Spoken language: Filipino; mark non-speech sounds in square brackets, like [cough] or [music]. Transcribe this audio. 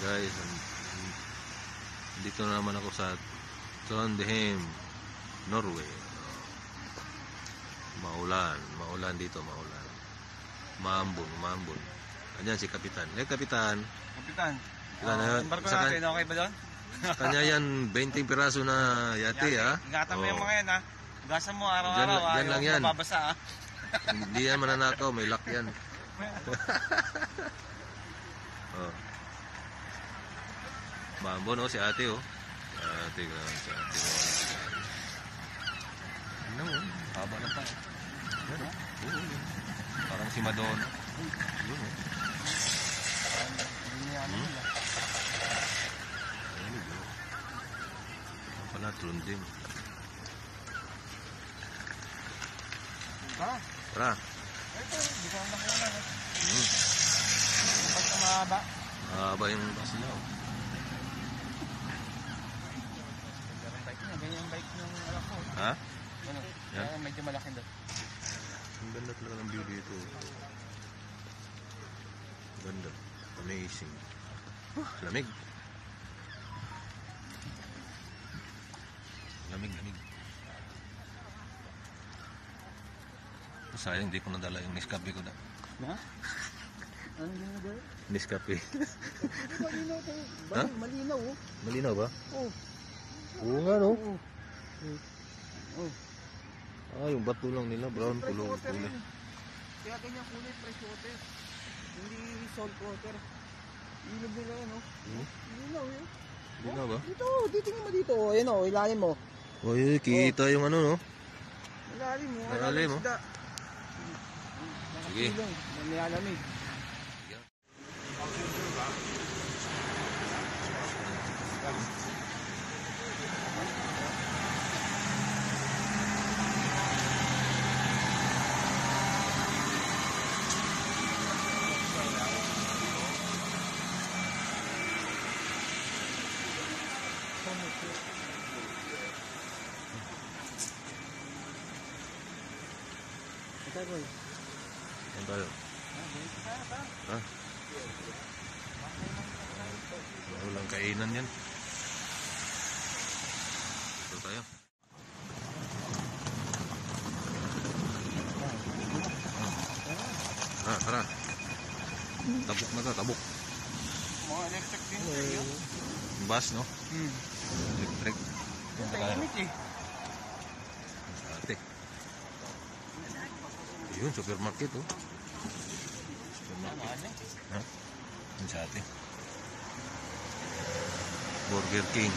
Guys, dito na naman ako sa Trondheim, Norway. Maulan, maulan dito, maulan. Maambon, maambon. Andiyan si Kapitan. Eh, Kapitan, Kapitan. Na, ang barko sa kan- natin, okay ba doon? kanya yan 20 piraso na yate, ha? Ingatan mo Oo. yung mga yan, ha? Gasan mo araw-araw, ha? dyan lang yan. Mababasa, ha? Hindi yan mananakaw, may lock yan. [laughs] oh. Maambon, oh, si ate, oh. Ate, grabe, si ate. oh. Ano, oh, haba ng pa. Yan, oh. Oo, yun. Parang si Madonna. Yun, oh. Hmm? Ayun, oh. Ang Pala, Trondheim. Ha? Tara. Ito, hindi ko naman nakuha na. Hmm. Basta mahaba. Mahaba yung bus niya, oh. Ganyan bike niya, ganyan yung bike ng anak ko. Ha? Ano? Yan. Kaya medyo malaki doon. Ang ganda talaga ng view dito. Ganda. Amazing. Huh, lamig. Lamig, lamig. Sayang, di ko nadala yung Nescafe ko na. Ha? Ano yung nagawin? Nescafe. Malinaw to. Ha? Malinaw, oh. Malinaw ba? Oh. Oo nga, no? Oh. Oh. Ah, yung bato lang nila, brown kulong kulay. yun. Kaya ganyan kulay, fresh water. Hindi salt water. Ilog nila yun, oh. Hmm? Linaw yun. Malinaw ba? Dito, titingin mo dito. oh. Ayan, oh, ilalim mo. Oh, yun, kita yung ano, no? Ilalim mo. Ilalim, oh. isda. Sige. Nakatulong, may Ito, boy. Tayo. Ha? Walang kainan yan. Ito tayo. Ah, tara. Tabok na tabok. Mga electric din sa'yo. Bus, no? Hmm. Electric. Yung tahimik eh. Ate. Yun, supermarket, oh. Ano? Ha? Yun sa ate. Burger King.